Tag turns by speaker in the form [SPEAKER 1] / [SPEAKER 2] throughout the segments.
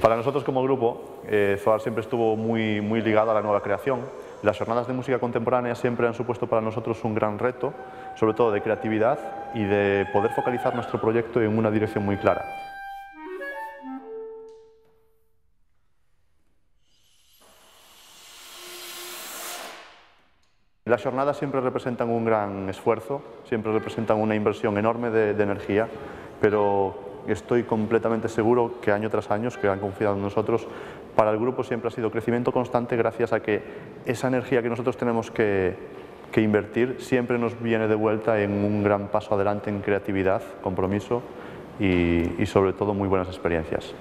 [SPEAKER 1] Para nosotros como grupo, eh, Zoar siempre estuvo muy, muy ligado a la nueva creación. Las jornadas de música contemporánea siempre han supuesto para nosotros un gran reto, sobre todo de creatividad y de poder focalizar nuestro proyecto en una dirección muy clara. Las jornadas siempre representan un gran esfuerzo, siempre representan una inversión enorme de, de energía, pero estoy completamente seguro que año tras año, que han confiado en nosotros, para el grupo siempre ha sido crecimiento constante gracias a que esa energía que nosotros tenemos que, invertir siempre nos viene de vuelta en un gran paso adelante en creatividad, compromiso y sobre todo muy buenas experiencias.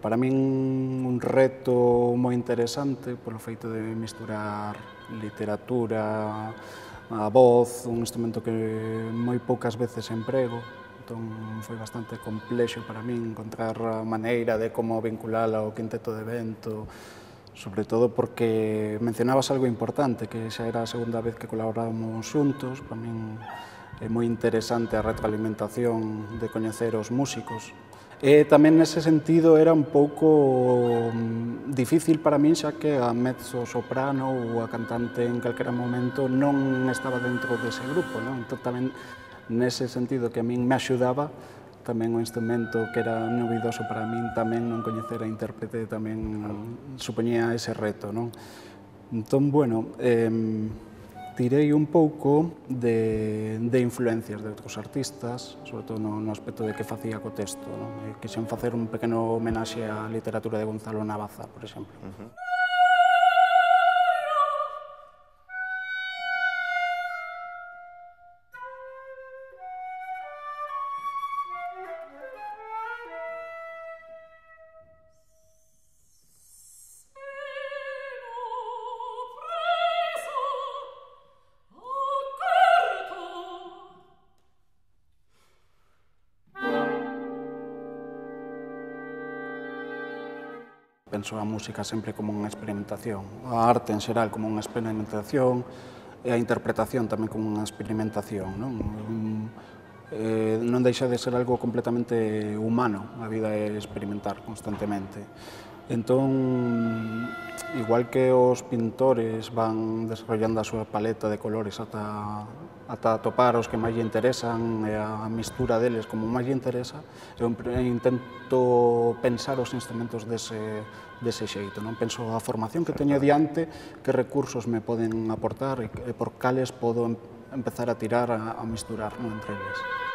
[SPEAKER 2] Para min un reto moi interesante polo feito de misturar literatura, a voz, un instrumento que moi poucas veces emprego, entón foi bastante complexo para min encontrar a maneira de como vinculala ao quinteto de vento, sobre todo porque mencionabas algo importante, que xa era a segunda vez que colaborábamos xuntos, para min é moi interesante a retroalimentación de coñecer os músicos, E tamén nese sentido era un pouco mm, difícil para min xa que a mezzo soprano ou a cantante en calquera momento non estaba dentro dese grupo, non? Entón tamén nese sentido que a min me axudaba tamén o instrumento que era novidoso para min tamén non coñecer a intérprete tamén supoñía ese reto, non? Entón, bueno, eh, tirei un pouco de, de influencias de outros artistas, sobre todo no, no aspecto de que facía co texto. No? Eh, quixen facer un pequeno homenaxe á literatura de Gonzalo Navaza, por exemplo. Uh -huh. penso a música sempre como unha experimentación, a arte en xeral como unha experimentación e a interpretación tamén como unha experimentación. Non, eh, non deixa de ser algo completamente humano, a vida é experimentar constantemente. Entón, igual que os pintores van desarrollando a súa paleta de colores ata ata topar os que máis lle interesan e a mistura deles como máis lle interesa, eu eh, intento pensar os instrumentos dese, dese xeito. Non penso a formación que teño diante, que recursos me poden aportar e por cales podo empezar a tirar a, a misturar non, entre eles.